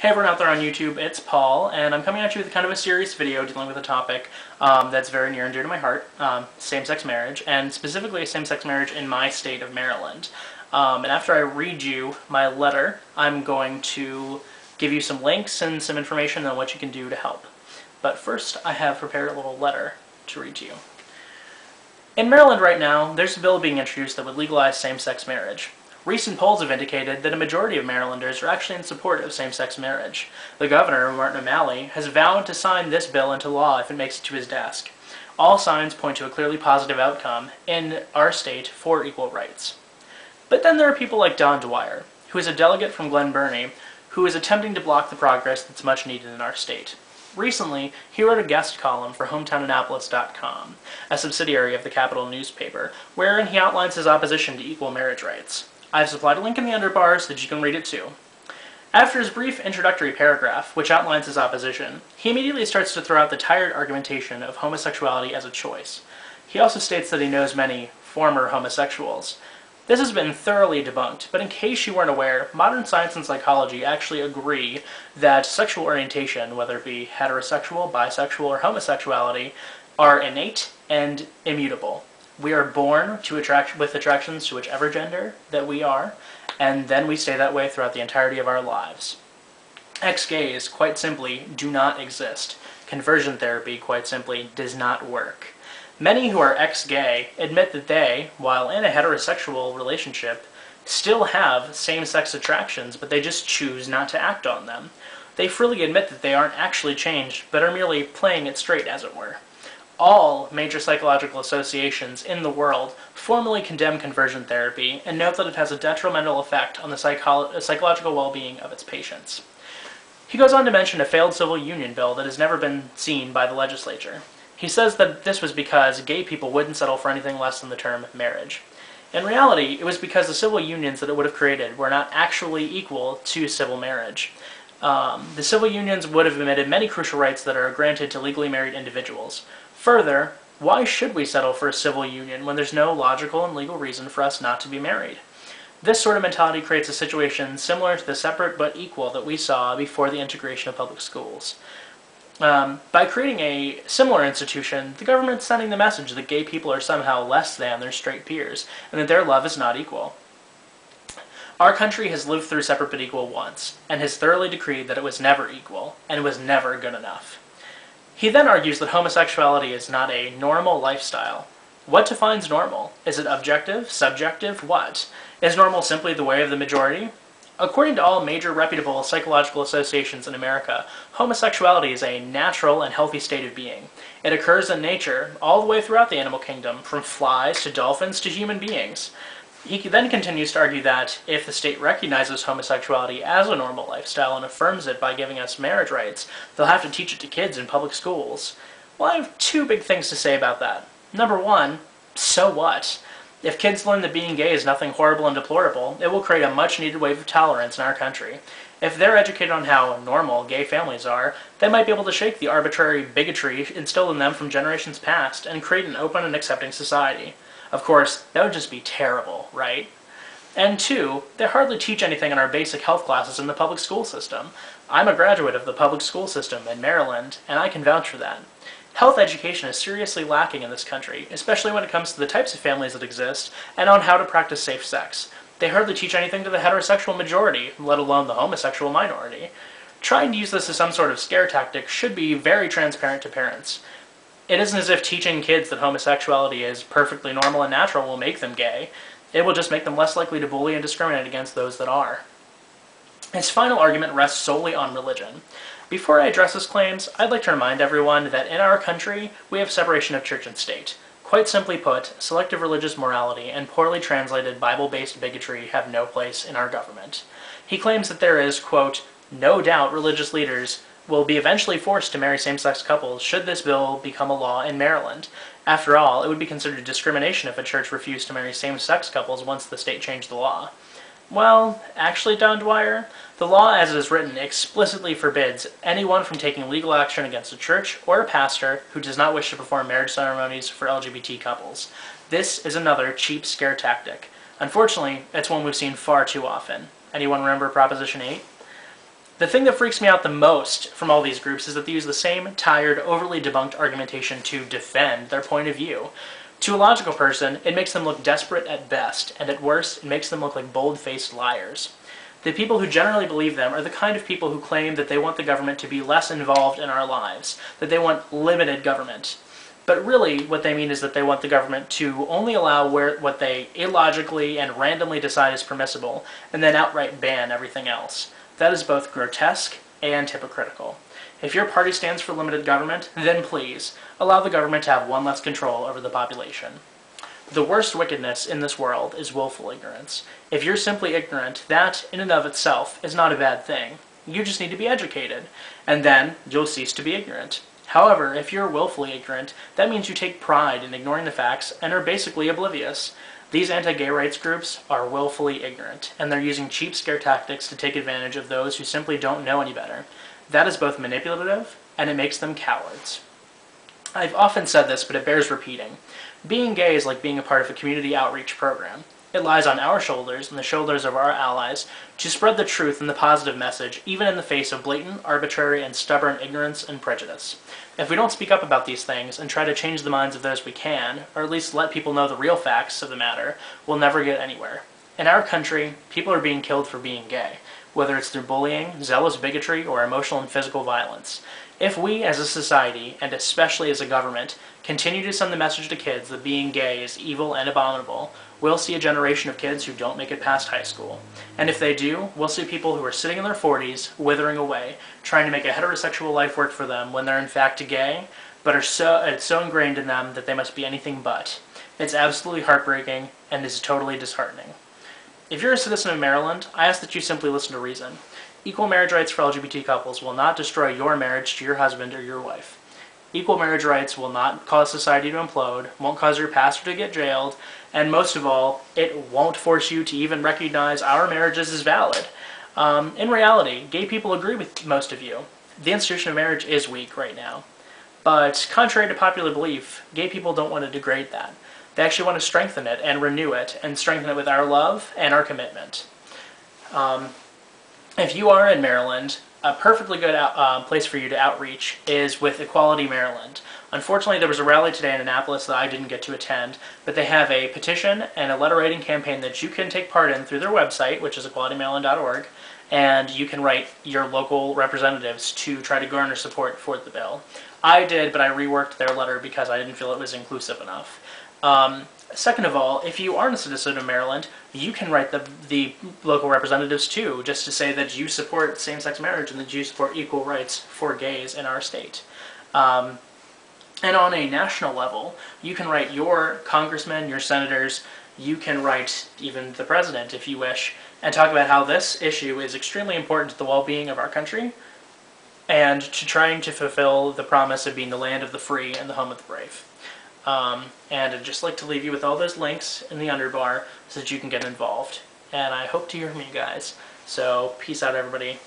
Hey everyone out there on YouTube, it's Paul, and I'm coming at you with kind of a serious video dealing with a topic um, that's very near and dear to my heart, um, same-sex marriage, and specifically same-sex marriage in my state of Maryland. Um, and after I read you my letter, I'm going to give you some links and some information on what you can do to help. But first, I have prepared a little letter to read to you. In Maryland right now, there's a bill being introduced that would legalize same-sex marriage. Recent polls have indicated that a majority of Marylanders are actually in support of same-sex marriage. The governor, Martin O'Malley, has vowed to sign this bill into law if it makes it to his desk. All signs point to a clearly positive outcome in our state for equal rights. But then there are people like Don Dwyer, who is a delegate from Glen Burnie, who is attempting to block the progress that's much needed in our state. Recently, he wrote a guest column for HometowNannapolis.com, a subsidiary of the Capital newspaper, wherein he outlines his opposition to equal marriage rights. I've supplied a link in the underbar so that you can read it too. After his brief introductory paragraph, which outlines his opposition, he immediately starts to throw out the tired argumentation of homosexuality as a choice. He also states that he knows many former homosexuals. This has been thoroughly debunked, but in case you weren't aware, modern science and psychology actually agree that sexual orientation, whether it be heterosexual, bisexual, or homosexuality, are innate and immutable. We are born to attract with attractions to whichever gender that we are, and then we stay that way throughout the entirety of our lives. Ex-gays, quite simply, do not exist. Conversion therapy, quite simply, does not work. Many who are ex-gay admit that they, while in a heterosexual relationship, still have same-sex attractions, but they just choose not to act on them. They freely admit that they aren't actually changed, but are merely playing it straight, as it were all major psychological associations in the world formally condemn conversion therapy and note that it has a detrimental effect on the psycho psychological well-being of its patients. He goes on to mention a failed civil union bill that has never been seen by the legislature. He says that this was because gay people wouldn't settle for anything less than the term marriage. In reality, it was because the civil unions that it would have created were not actually equal to civil marriage. Um, the civil unions would have omitted many crucial rights that are granted to legally married individuals. Further, why should we settle for a civil union when there's no logical and legal reason for us not to be married? This sort of mentality creates a situation similar to the separate but equal that we saw before the integration of public schools. Um, by creating a similar institution, the government's sending the message that gay people are somehow less than their straight peers, and that their love is not equal. Our country has lived through separate but equal once, and has thoroughly decreed that it was never equal, and was never good enough. He then argues that homosexuality is not a normal lifestyle. What defines normal? Is it objective, subjective, what? Is normal simply the way of the majority? According to all major reputable psychological associations in America, homosexuality is a natural and healthy state of being. It occurs in nature, all the way throughout the animal kingdom, from flies to dolphins to human beings. He then continues to argue that if the state recognizes homosexuality as a normal lifestyle and affirms it by giving us marriage rights, they'll have to teach it to kids in public schools. Well, I have two big things to say about that. Number one, so what? If kids learn that being gay is nothing horrible and deplorable, it will create a much needed wave of tolerance in our country. If they're educated on how normal gay families are, they might be able to shake the arbitrary bigotry instilled in them from generations past and create an open and accepting society. Of course, that would just be terrible, right? And two, they hardly teach anything in our basic health classes in the public school system. I'm a graduate of the public school system in Maryland, and I can vouch for that. Health education is seriously lacking in this country, especially when it comes to the types of families that exist and on how to practice safe sex. They hardly teach anything to the heterosexual majority, let alone the homosexual minority. Trying to use this as some sort of scare tactic should be very transparent to parents. It isn't as if teaching kids that homosexuality is perfectly normal and natural will make them gay. It will just make them less likely to bully and discriminate against those that are. His final argument rests solely on religion. Before I address his claims, I'd like to remind everyone that in our country, we have separation of church and state. Quite simply put, selective religious morality and poorly translated Bible-based bigotry have no place in our government. He claims that there is, quote, no doubt religious leaders will be eventually forced to marry same-sex couples should this bill become a law in Maryland. After all, it would be considered discrimination if a church refused to marry same-sex couples once the state changed the law. Well, actually, Don Dwyer, the law as it is written explicitly forbids anyone from taking legal action against a church or a pastor who does not wish to perform marriage ceremonies for LGBT couples. This is another cheap scare tactic. Unfortunately, it's one we've seen far too often. Anyone remember Proposition 8? The thing that freaks me out the most from all these groups is that they use the same tired, overly debunked argumentation to defend their point of view. To a logical person, it makes them look desperate at best, and at worst, it makes them look like bold-faced liars. The people who generally believe them are the kind of people who claim that they want the government to be less involved in our lives, that they want limited government. But really, what they mean is that they want the government to only allow where, what they illogically and randomly decide is permissible, and then outright ban everything else. That is both grotesque and hypocritical. If your party stands for limited government, then please, allow the government to have one less control over the population. The worst wickedness in this world is willful ignorance. If you're simply ignorant, that, in and of itself, is not a bad thing. You just need to be educated, and then you'll cease to be ignorant. However, if you're willfully ignorant, that means you take pride in ignoring the facts and are basically oblivious. These anti-gay rights groups are willfully ignorant, and they're using cheap scare tactics to take advantage of those who simply don't know any better. That is both manipulative, and it makes them cowards. I've often said this, but it bears repeating. Being gay is like being a part of a community outreach program. It lies on our shoulders and the shoulders of our allies to spread the truth and the positive message, even in the face of blatant, arbitrary, and stubborn ignorance and prejudice. If we don't speak up about these things and try to change the minds of those we can, or at least let people know the real facts of the matter, we'll never get anywhere. In our country, people are being killed for being gay, whether it's through bullying, zealous bigotry, or emotional and physical violence. If we, as a society, and especially as a government, continue to send the message to kids that being gay is evil and abominable, we'll see a generation of kids who don't make it past high school. And if they do, we'll see people who are sitting in their 40s, withering away, trying to make a heterosexual life work for them when they're in fact gay, but are so, it's so ingrained in them that they must be anything but. It's absolutely heartbreaking and is totally disheartening. If you're a citizen of Maryland, I ask that you simply listen to reason. Equal marriage rights for LGBT couples will not destroy your marriage to your husband or your wife. Equal marriage rights will not cause society to implode, won't cause your pastor to get jailed, and most of all, it won't force you to even recognize our marriages as valid. Um, in reality, gay people agree with most of you. The institution of marriage is weak right now. But contrary to popular belief, gay people don't want to degrade that. They actually want to strengthen it and renew it, and strengthen it with our love and our commitment. Um, if you are in Maryland, a perfectly good out, uh, place for you to outreach is with Equality Maryland. Unfortunately, there was a rally today in Annapolis that I didn't get to attend, but they have a petition and a letter writing campaign that you can take part in through their website, which is equalitymaryland.org, and you can write your local representatives to try to garner support for the bill. I did, but I reworked their letter because I didn't feel it was inclusive enough. Um, Second of all, if you aren't a citizen of Maryland, you can write the, the local representatives too, just to say that you support same-sex marriage and that you support equal rights for gays in our state. Um, and on a national level, you can write your congressmen, your senators, you can write even the president if you wish, and talk about how this issue is extremely important to the well-being of our country and to trying to fulfill the promise of being the land of the free and the home of the brave. Um, and I'd just like to leave you with all those links in the underbar so that you can get involved. And I hope to hear from you guys. So peace out everybody.